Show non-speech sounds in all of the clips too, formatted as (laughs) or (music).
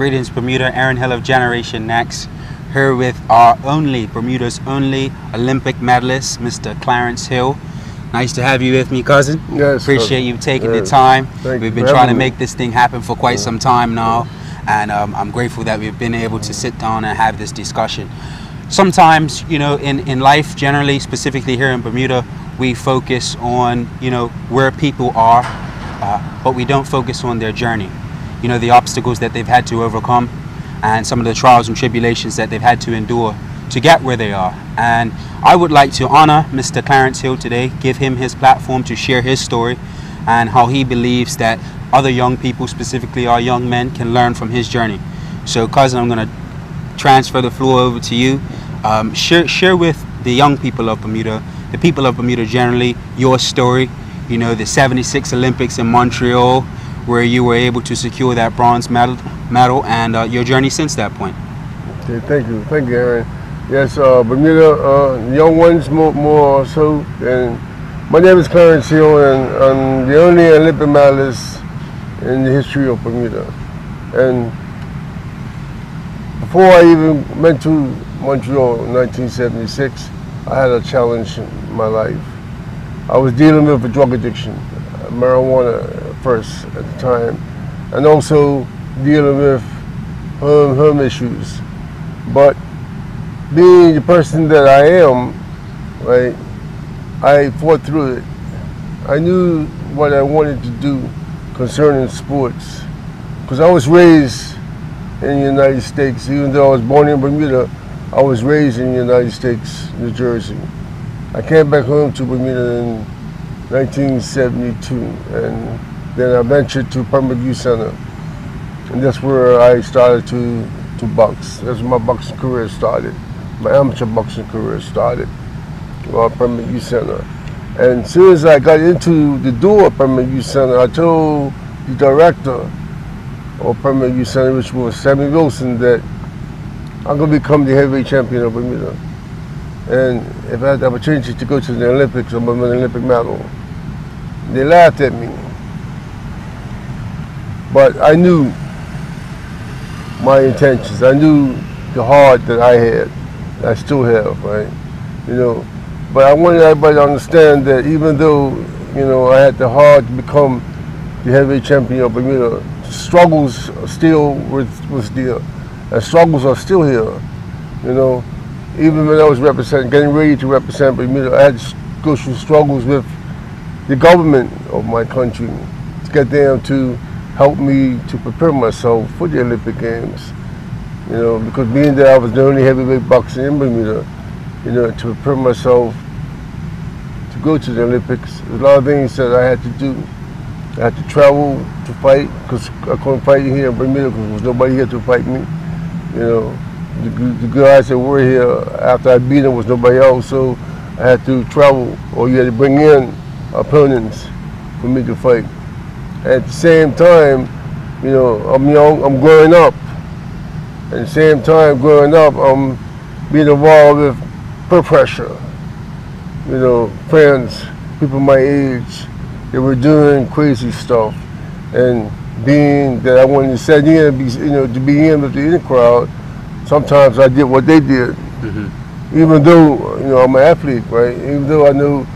Greetings, Bermuda. Aaron Hill of Generation Next. Here with our only, Bermuda's only Olympic medalist, Mr. Clarence Hill. Nice to have you with me, cousin. Yes. Appreciate you taking yes. the time. Thank we've been trying to make this thing happen for quite some time now, and um, I'm grateful that we've been able to sit down and have this discussion. Sometimes, you know, in, in life generally, specifically here in Bermuda, we focus on, you know, where people are, uh, but we don't focus on their journey. You know, the obstacles that they've had to overcome and some of the trials and tribulations that they've had to endure to get where they are. And I would like to honor Mr. Clarence Hill today, give him his platform to share his story and how he believes that other young people, specifically our young men, can learn from his journey. So, cousin, I'm going to transfer the floor over to you. Um, share, share with the young people of Bermuda, the people of Bermuda generally, your story. You know, the 76 Olympics in Montreal, where you were able to secure that bronze medal, medal and uh, your journey since that point. Okay, thank you, thank you, Aaron. Yes, uh, Bermuda, uh, young ones more, more so. And my name is Clarence Hill, and I'm the only Olympic medalist in the history of Bermuda. And before I even went to Montreal in 1976, I had a challenge in my life. I was dealing with a drug addiction, marijuana first at the time, and also dealing with home, home issues. But being the person that I am, right, I fought through it. I knew what I wanted to do concerning sports. Because I was raised in the United States, even though I was born in Bermuda, I was raised in the United States, New Jersey. I came back home to Bermuda in 1972, and then I ventured to Youth Center. And that's where I started to, to box. That's where my boxing career started. My amateur boxing career started Permit Youth Center. And as soon as I got into the door of Youth Center, I told the director of Youth Center, which was Sammy Wilson, that I'm going to become the heavyweight champion of Bermuda. And if I had the opportunity to go to the Olympics, I'm going to win an Olympic medal. They laughed at me. But I knew my intentions. I knew the heart that I had. I still have, right? You know, but I wanted everybody to understand that even though, you know, I had the heart to become the heavyweight champion of Bermuda, struggles still was, was there. And struggles are still here. You know, even when I was representing, getting ready to represent Bermuda, I had to go through struggles with the government of my country to get them to help me to prepare myself for the Olympic Games. You know, because being that I was the only heavyweight boxer in Bermuda, you know, to prepare myself to go to the Olympics, there's a lot of things that I had to do. I had to travel to fight because I couldn't fight here in Bermuda because there was nobody here to fight me. You know, the, the guys that were here after I beat them was nobody else, so I had to travel or you had to bring in opponents for me to fight. At the same time, you know, I'm young, I'm growing up. At the same time, growing up, I'm being involved with peer pressure. You know, friends, people my age, they were doing crazy stuff. And being that I wanted to set in, you know, to be in with the in crowd, sometimes I did what they did. Mm-hmm. Even though, you know, I'm an athlete, right? Even though I knew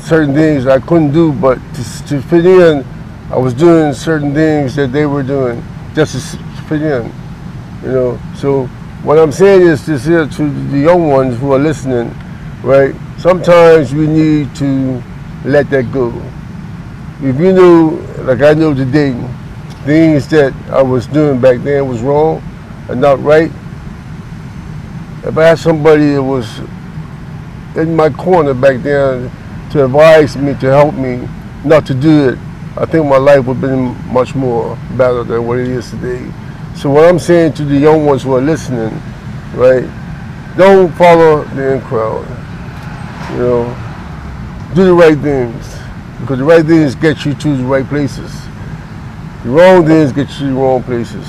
certain things I couldn't do, but to, to fit in, I was doing certain things that they were doing just to fit in. You know, so what I'm saying is this here to the young ones who are listening, right? Sometimes we need to let that go. If you knew, like I know today, things that I was doing back then was wrong and not right, if I had somebody that was in my corner back then to advise me, to help me not to do it, I think my life would have been much more better than what it is today. So what I'm saying to the young ones who are listening, right, don't follow the in crowd. You know, do the right things because the right things get you to the right places. The wrong things get you to the wrong places.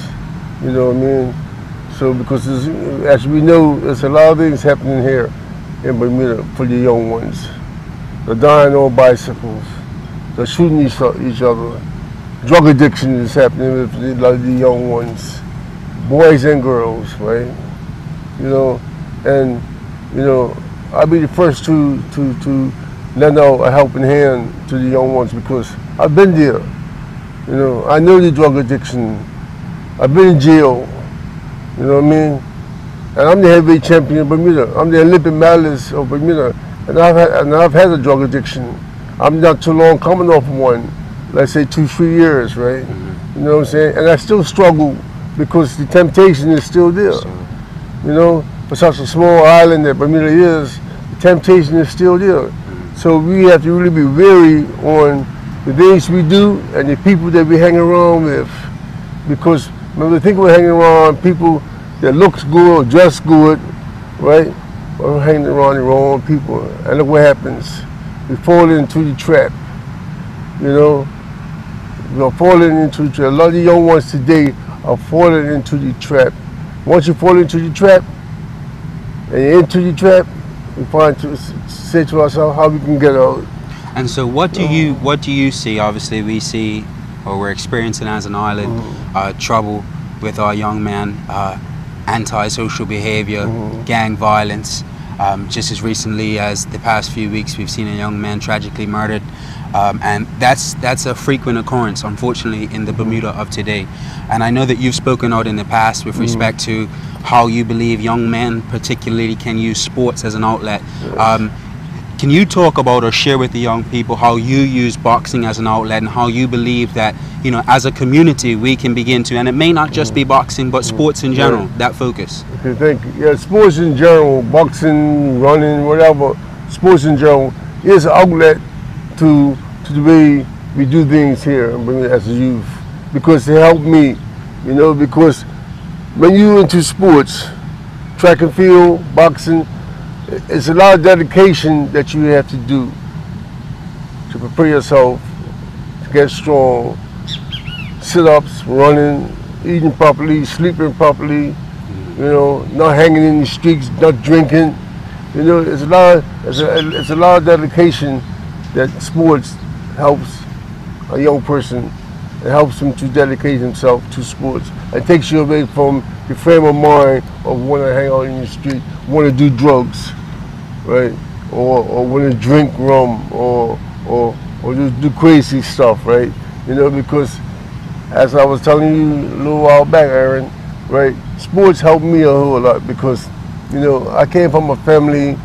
You know what I mean? So because as we know, there's a lot of things happening here in Bermuda for the young ones. They're dying on bicycles. They're shooting each, each other. Drug addiction is happening with a lot of the young ones. boys and girls, right? You know, and you know, I'll be the first to to to lend out a helping hand to the young ones because I've been there. You know, I know the drug addiction. I've been in jail. You know what I mean? And I'm the heavyweight champion of Bermuda. I'm the Olympic medalist of Bermuda. And I've had, and I've had a drug addiction. I'm not too long coming off one. Let's say two, three years, right? Mm-hmm. You know what I'm saying? And I still struggle because the temptation is still there. You know, for such a small island that Bermuda is, the temptation is still there. Mm-hmm. So we have to really be wary on the things we do and the people that we hang around with. Because when we think we're hanging around people that looks good, or dress good, right? We're hanging around the wrong people. And look what happens. We fall into the trap. You know, we're falling into the trap. A lot of young ones today are falling into the trap. Once you fall into the trap, and you're into the trap, we find to say to ourselves how we can get out. And so, what do you what do you see? Obviously, we see, or we're experiencing as an island, mm-hmm. uh, trouble with our young men, uh, antisocial behavior, mm-hmm. gang violence. Um, just as recently as the past few weeks, we've seen a young man tragically murdered, um, and that's that's a frequent occurrence, unfortunately, in the Bermuda of today. And I know that you've spoken out in the past with mm-hmm. respect to how you believe young men, particularly, can use sports as an outlet. Um, can you talk about or share with the young people how you use boxing as an outlet and how you believe that, you know, as a community we can begin to, and it may not just be boxing, but sports in general, yeah. that focus? Okay, thank you. Yeah, sports in general, boxing, running, whatever, sports in general is an outlet to, to the way we do things here as a youth because they helped me, you know, because when you're into sports, track and field, boxing, it's a lot of dedication that you have to do to prepare yourself to get strong. Sit-ups, running, eating properly, sleeping properly, you know, not hanging in the streets, not drinking. You know, it's a lot. Of, it's a, it's a lot of dedication that sports helps a young person. It helps him to dedicate himself to sports. It takes you away from your frame of mind of want to hang out in the street, want to do drugs right? Or or want to drink rum or or or just do crazy stuff, right? You know, because as I was telling you a little while back, Aaron, right? Sports helped me a whole lot because, you know, I came from a family,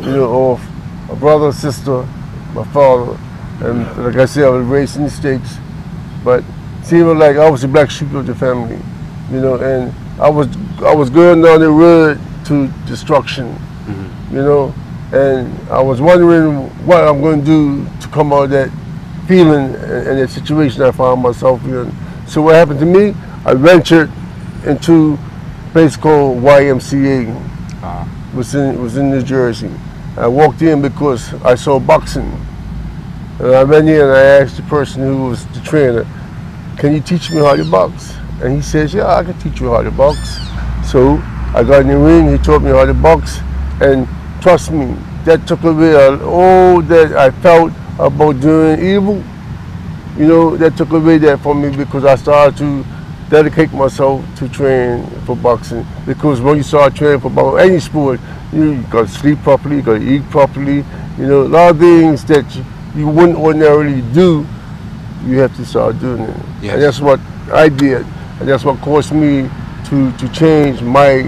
you know, of a brother, sister, my father, and like I said, I was raised in the States, but seemed like I was the black sheep of the family, you know, and I was I was going down the road to destruction. You know, and I was wondering what I'm going to do to come out of that feeling and that situation I found myself in. So what happened to me, I ventured into a place called YMCA. Uh-huh. It was in, was in New Jersey. I walked in because I saw boxing. And I went in and I asked the person who was the trainer, can you teach me how to box? And he says, yeah, I can teach you how to box. So I got in the ring, he taught me how to box, and trust me, that took away all that I felt about doing evil. You know, that took away that from me because I started to dedicate myself to train for boxing. Because when you start training for boxing, any sport, you, you got to sleep properly, you got to eat properly. You know, a lot of things that you, you wouldn't ordinarily do, you have to start doing it. Yes. And that's what I did. And that's what caused me to, to change my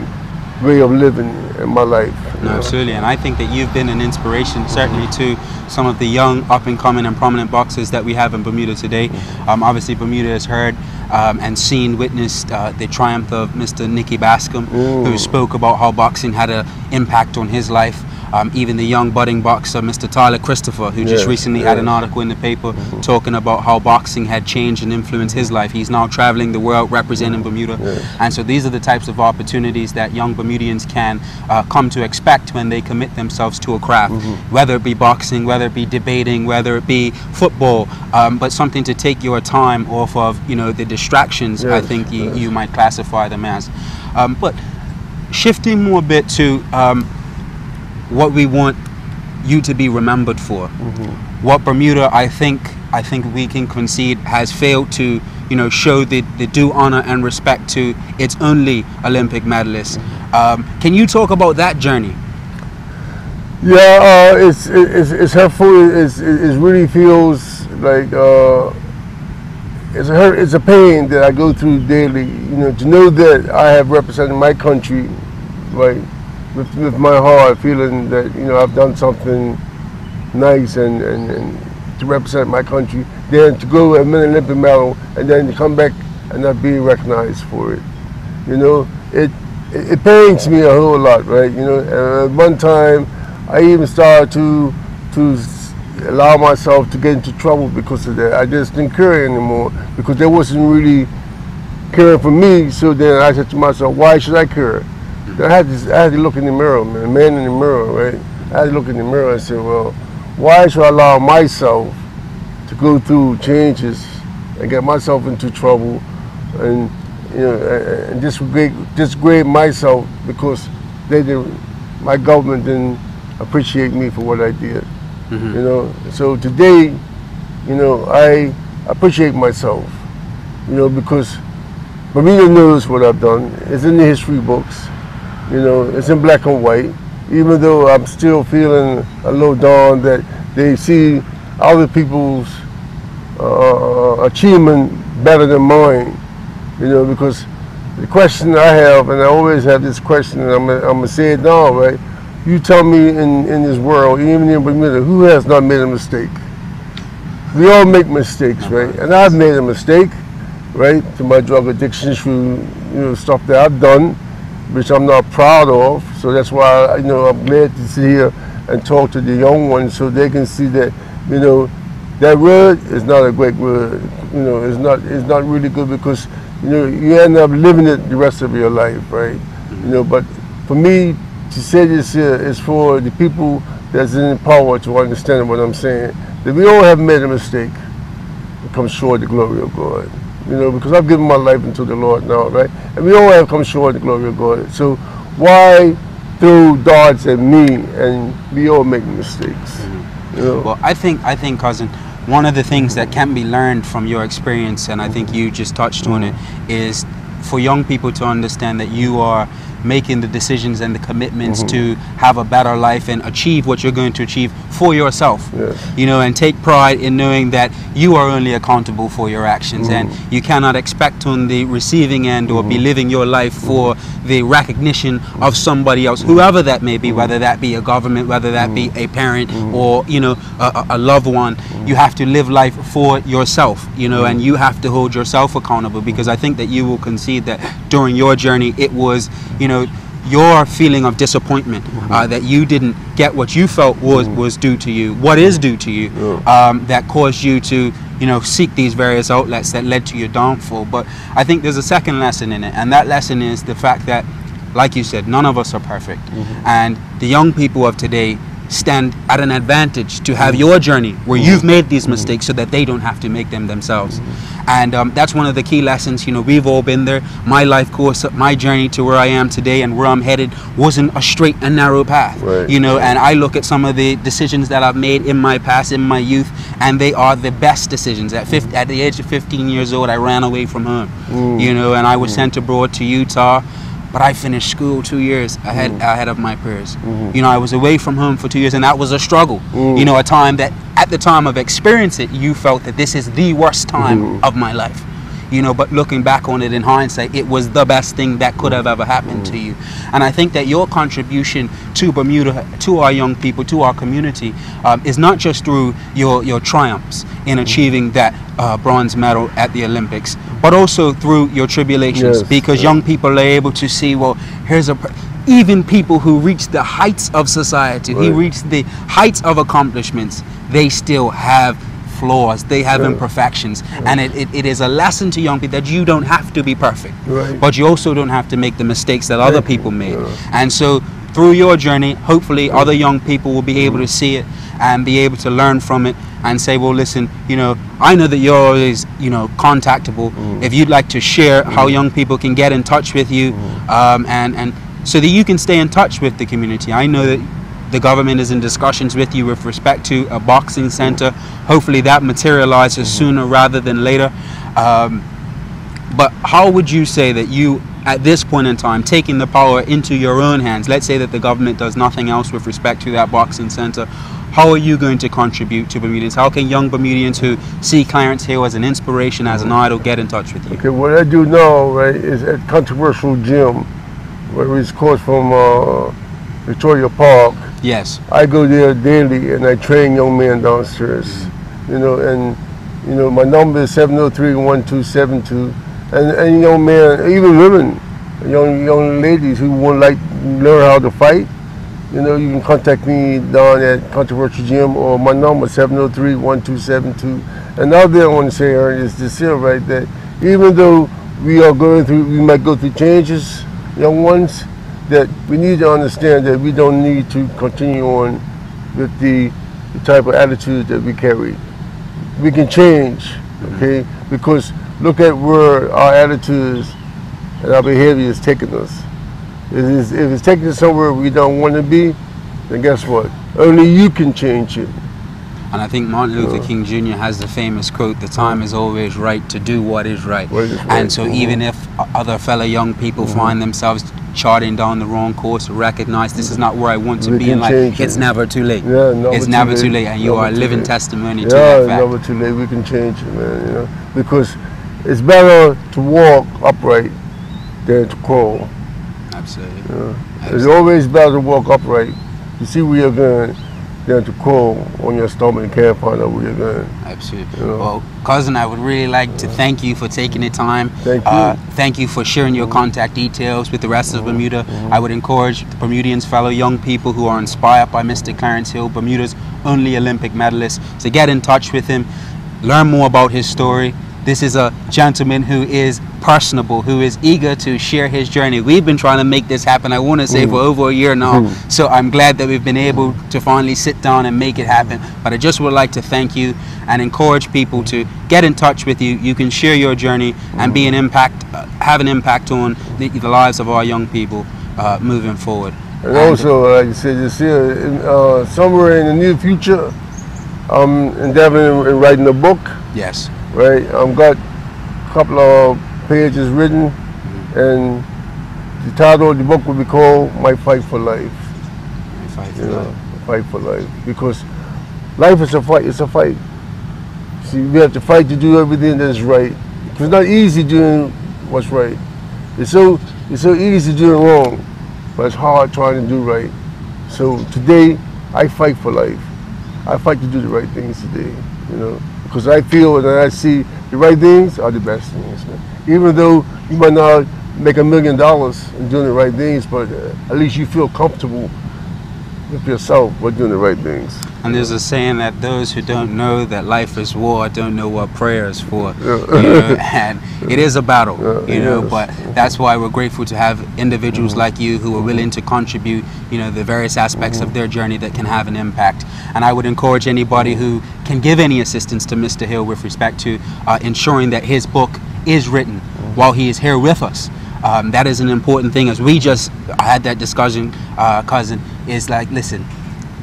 way of living in my life. No, absolutely, and I think that you've been an inspiration certainly to some of the young, up and coming, and prominent boxers that we have in Bermuda today. Um, obviously, Bermuda has heard um, and seen, witnessed uh, the triumph of Mr. Nikki Bascome, Ooh. who spoke about how boxing had an impact on his life. Um, even the young budding boxer, Mr. Tyler Christopher, who just recently had an article in the paper mm-hmm. talking about how boxing had changed and influenced his life. He's now traveling the world representing Bermuda. And so these are the types of opportunities that young Bermudians can uh, come to expect when they commit themselves to a craft, mm-hmm. whether it be boxing, whether it be debating, whether it be football, um, but something to take your time off of, you know, the distractions. I think you, you might classify them as. Um, but shifting more a bit to um, what we want you to be remembered for. Mm-hmm. What Bermuda, I think, I think we can concede, has failed to you know, show the, the due honor and respect to its only Olympic medalist. Um, can you talk about that journey? Yeah, uh, it's, it's it's hurtful. It's, it really feels like uh, it's a hurt. It's a pain that I go through daily. You know, to know that I have represented my country, right, with, with my heart, feeling that you know I've done something nice and, and, and to represent my country. Then to go and win an Olympic medal and then to come back and not being recognized for it. You know, it it, it pains me a whole lot, right? You know, at one time I even started to to allow myself to get into trouble because of that. I just didn't care anymore because they wasn't really caring for me. So then I said to myself, why should I care? I had to, I had to look in the mirror, man, man in the mirror, right? I had to look in the mirror and say, well, why should I allow myself to go through changes and get myself into trouble and you know and disgrade disgrade myself because they didn't my government didn't appreciate me for what I did. Mm-hmm. You know, so today, you know, I appreciate myself. You know, because Bermuda knows what I've done. It's in the history books. You know, it's in black and white. Even though I'm still feeling a little down that they see other people's uh, achievement better than mine. You know, because the question I have, and I always have this question, and I'm gonna, say it now, right? You tell me in, in this world, even in Bermuda, who has not made a mistake? We all make mistakes, right? And I've made a mistake, right? To my drug addiction through you know stuff that I've done, which I'm not proud of. So that's why you know I'm glad to sit here and talk to the young ones so they can see that you know that word is not a great word. You know, it's not it's not really good because you know you end up living it the rest of your life, right? You know, but for me to say this here is for the people that's in power to understand what I'm saying. That we all have made a mistake and come short of the glory of God. You know, because I've given my life into the Lord now, right? And we all have come short of the glory of God. So why throw darts at me and we all make mistakes? Mm-hmm. You know? Well, I think I think, cousin, one of the things that can be learned from your experience, and I think you just touched on it, is for young people to understand that you are making the decisions and the commitments mm-hmm. to have a better life and achieve what you're going to achieve for yourself. Yes. You know, and take pride in knowing that you are only accountable for your actions and mm-hmm. you cannot expect on the receiving end or be mm-hmm. living your life for the recognition of somebody else, whoever that may be, whether that be a government, whether that be a parent or, you know, a, a a loved one. You have to live life for yourself, you know, and you have to hold yourself accountable because I think that you will concede that during your journey it was, you know, your feeling of disappointment uh, that you didn't get what you felt was was due to you, what is due to you, um, that caused you to you know seek these various outlets that led to your downfall. But I think there's a second lesson in it, and that lesson is the fact that, like you said, none of us are perfect, and the young people of today stand at an advantage to have your journey where you've mm. made these mm. mistakes so that they don't have to make them themselves. And um, that's one of the key lessons you know we've all been there. My life course my journey to where i am today and where i'm headed wasn't a straight and narrow path Right. you know and i look at some of the decisions that i've made in my past in my youth and they are the best decisions. At 50, at the age of 15 years old i ran away from home you know and i was mm. sent abroad to utah but I finished school two years ahead mm. ahead of my peers. Mm-hmm. You know, I was away from home for two years, and that was a struggle. Mm. You know, a time that at the time of experience it, you felt that this is the worst time mm-hmm. of my life. You know, but looking back on it in hindsight, it was the best thing that could have ever happened to you. And I think that your contribution to Bermuda, to our young people, to our community, um, is not just through your, your triumphs in achieving that uh, bronze medal at the Olympics, but also through your tribulations, Yes, because yeah. young people are able to see, well, here's a. Even people who reach the heights of society, who reach the heights of accomplishments, they still have flaws, they have imperfections. And it, it, it is a lesson to young people that you don't have to be perfect, Right. but you also don't have to make the mistakes that other people made. And so, through your journey, hopefully, other young people will be able to see it and be able to learn from it and say, well, listen, you know, I know that you're always, you know, contactable. Mm. If you'd like to share mm. how young people can get in touch with you, mm. um, and and so that you can stay in touch with the community. I know that the government is in discussions with you with respect to a boxing center. Hopefully, that materializes sooner rather than later. Um, But how would you say that you, at this point in time, taking the power into your own hands, let's say that the government does nothing else with respect to that boxing center, how are you going to contribute to Bermudians? How can young Bermudians who see Clarence Hill as an inspiration, as an idol, get in touch with you? Okay, what I do now, right, is at Controversial Gym, where it's course from uh, Victoria Park. Yes. I go there daily and I train young men downstairs. Mm-hmm. You know, and you know my number is 703-1272. And and young men, even women, young young ladies who want like learn how to fight, you know, you can contact me down at Controversial Gym or my number 703-1272. Another thing I want to say, Aaron, is this here, right, that even though we are going through, we might go through changes, young ones, that we need to understand that we don't need to continue on with the, the type of attitude that we carry. We can change, okay? Because look at where our attitudes and our behavior is taking us. It's, if it's taking us somewhere we don't want to be, then guess what? Only you can change it. And I think Martin Luther King Jr. has the famous quote, the time is always right to do what is right. What is right. And so Mhm. even if other fellow young people Mm-hmm. find themselves charting down the wrong course, recognize this is not where I want to We be in life, change it's never too late. Yeah, never it's too never too late. late. And you Never are a living late. testimony to Yeah, that fact. never too late. We can change it, man. You know, because it's better to walk upright than to crawl. Absolutely. You know? It's always better to walk upright. You see where you're going than to crawl on your stomach and can't find out where you're going. Absolutely. Yeah. Well, cousin, I would really like to thank you for taking the time. Thank you. Uh, thank you for sharing your contact details with the rest of Bermuda. I would encourage the Bermudians, fellow young people who are inspired by Mr. Clarence Hill, Bermuda's only Olympic medalist, to get in touch with him, learn more about his story. This is a gentleman who is personable, who is eager to share his journey. We've been trying to make this happen, I want to say, for over a year now. So I'm glad that we've been able to finally sit down and make it happen. But I just would like to thank you and encourage people to get in touch with you. You can share your journey and be an impact, uh, have an impact on the, the lives of our young people uh, moving forward. And also, like I said, this here, in, uh, somewhere in the near future, I'm endeavoring in writing a book. yes, right? I've got a couple of pages written, and the title of the book will be called "My Fight for Life." If I You feel know, fight for life because life is a fight. It's a fight. See, we have to fight to do everything that's right. It's not easy doing what's right. It's so it's so easy doing wrong, but it's hard trying to do right. So today, I fight for life. I fight to do the right things today. You know, because I feel and I see the right things are the best things. man. Even though you might not make a million dollars in doing the right things, but uh, at least you feel comfortable with yourself by doing the right things. And there's a saying that those who don't know that life is war don't know what prayer is for. Yeah. You know, (laughs) and it is a battle, Yeah, you know, yes. but that's why we're grateful to have individuals Mm-hmm. like you who are willing to contribute, you know, the various aspects of their journey that can have an impact. And I would encourage anybody who can give any assistance to Mr. Hill with respect to uh, ensuring that his book is written Mm-hmm. while he is here with us. Um, that is an important thing. As we just had that discussion, uh, cousin, is like, listen,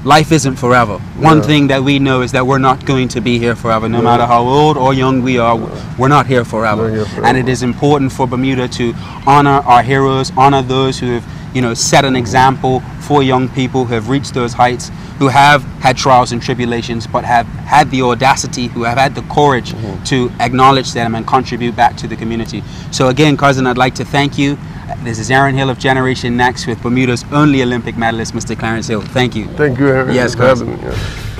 life isn't forever. One Yeah. thing that we know is that we're not going to be here forever. No matter how old or young we are, we're not here forever. Not here forever. And it is important for Bermuda to honor our heroes, honor those who have, you know, set an example for young people who have reached those heights, who have had trials and tribulations, but have had the audacity, who have had the courage Mm-hmm. to acknowledge them and contribute back to the community. So again, cousin, I'd like to thank you. This is Aaron Hill of Generation Next with Bermuda's only Olympic medalist, Mr. Clarence Hill. Thank you. Thank you, Harry, Yes, cousin. having me. yeah.